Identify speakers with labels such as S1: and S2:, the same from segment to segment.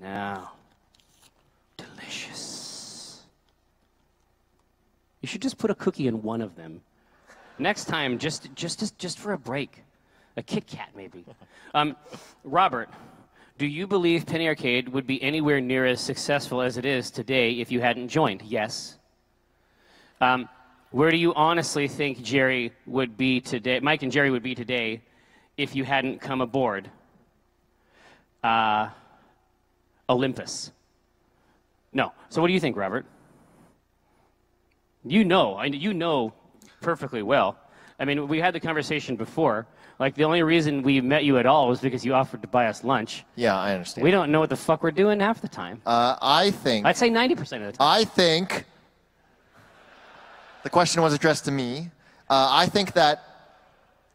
S1: Now, delicious. You should just put a cookie in one of them. Next time, just just just, just for a break, a Kit Kat maybe. Um, Robert, do you believe Penny Arcade would be anywhere near as successful as it is today if you hadn't joined? Yes. Um, where do you honestly think Jerry would be today? Mike and Jerry would be today if you hadn't come aboard? Uh, Olympus. No. So what do you think, Robert? You know, I, you know perfectly well. I mean, we had the conversation before. Like, the only reason we met you at all was because you offered to buy us lunch.
S2: Yeah, I understand.
S1: We don't know what the fuck we're doing half the time.
S2: Uh, I think.
S1: I'd say 90% of the time.
S2: I think. The question was addressed to me. Uh, I think that.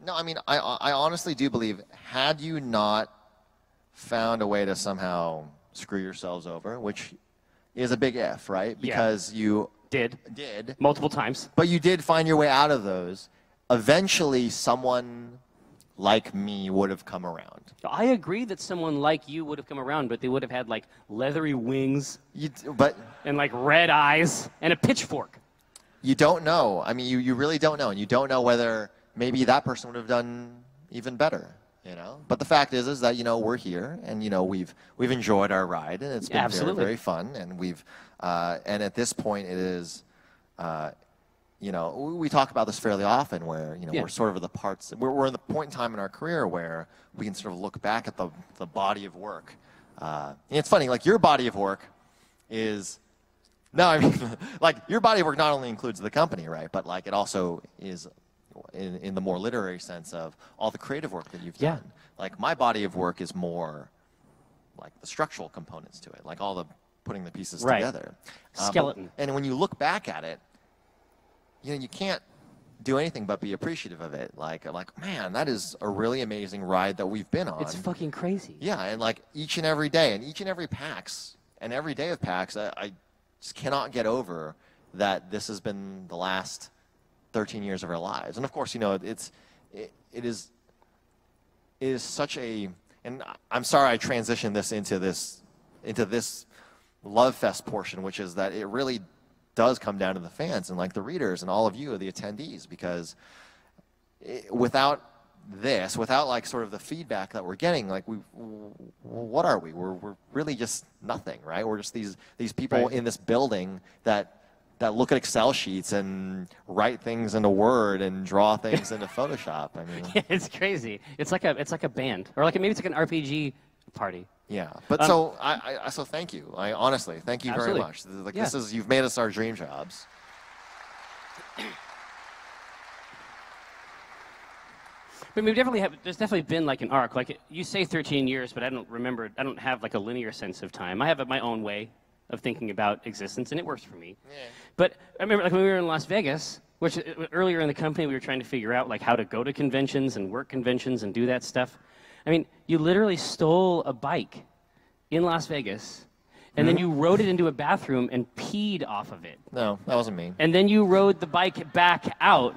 S2: No, I mean, I, I honestly do believe, had you not found a way to somehow screw yourselves over, which is a big if, right?
S1: Yeah.
S2: Because you
S1: Did.
S2: did,
S1: Multiple times.
S2: but you did find your way out of those. Eventually, someone like me would have come around.
S1: I agree that someone like you would have come around, but they would have had like leathery wings
S2: You, but
S1: and like red eyes and a pitchfork.
S2: you don't know. I mean, you, you really don't know, and you don't know whether maybe that person would have done even better. You know. But the fact is, is that you know we're here, and you know we've we've enjoyed our ride, and it's been
S1: Absolutely.
S2: very very fun, and we've uh, and at this point it is. Uh, you know, we we talk about this fairly often where, you know,
S1: Yeah.
S2: we're sort of at the parts, we're, we're in the point in time in our career where we can sort of look back at the, the body of work. Uh, and it's funny, like your body of work is, no, I mean, like your body of work not only includes the company, right, but like it also is in, in the more literary sense of all the creative work that you've
S1: Yeah.
S2: done. Like my body of work is more like the structural components to it, like all the putting the pieces
S1: Right.
S2: together. But-
S1: Skeleton.
S2: and when you look back at it, you know, you can't do anything but be appreciative of it. Like, like, man, that is a really amazing ride that we've been on.
S1: It's fucking crazy.
S2: yeah, and like each and every day, and each and every PAX, and every day of PAX, I, I just cannot get over that this has been the last 13 years of our lives. And of course, you know, it's it, it is it is such a and I'm sorry I transitioned this into this into this love fest portion, which is that it really does come down to the fans and like the readers and all of you, the attendees, because it, without this, without like sort of the feedback that we're getting, like we, what are we? We're, we're really just nothing, right? We're just these these people
S1: Right.
S2: in this building that that look at Excel sheets and write things into Word and draw things into Photoshop. I mean,
S1: it's crazy. It's like a it's like a band, or like maybe it's like an RPG party.
S2: yeah. But
S1: Um,
S2: so I, I so thank you. I honestly thank you
S1: Absolutely.
S2: very much. This is Like
S1: Yeah.
S2: this is you've made us our dream jobs.
S1: But we definitely have. There's definitely been like an arc. Like you say, 13 years, but I don't remember. I don't have like a linear sense of time. I have my own way of thinking about existence, and it works for me. But I remember like when we were in Las Vegas, which uh, earlier in the company we were trying to figure out like how to go to conventions and work conventions and do that stuff. I mean, you literally stole a bike in Las Vegas, and then you rode it into a bathroom and peed off of it,
S2: No, that wasn't me.
S1: and then you rode the bike back out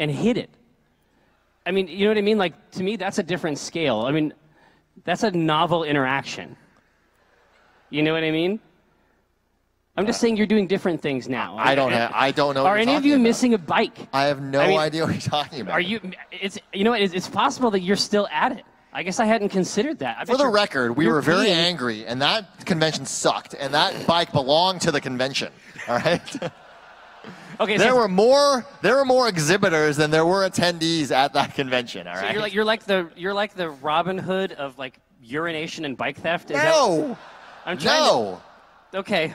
S1: and hid it. I mean, you know what I mean? Like, to me, that's a different scale. I mean, that's a novel interaction. You know what I mean? I'm just saying you're doing different things now.
S2: I don't have. I don't know. what
S1: Are any of you
S2: about.
S1: missing a bike?
S2: I have no
S1: I mean,
S2: idea what you're talking about.
S1: Are you? It's you know what? It's, it's possible that you're still at it. I guess I hadn't considered that. I
S2: For the record, we were very
S1: peeing-
S2: angry, and that convention sucked, and that bike belonged to the convention. All right.
S1: Okay,
S2: there
S1: so,
S2: were more. There were more exhibitors than there were attendees at that convention. All
S1: so
S2: right.
S1: you're like you're like the you're like the Robin Hood of like urination and bike theft. Is that-
S2: no,
S1: I'm trying
S2: no.
S1: to. Okay.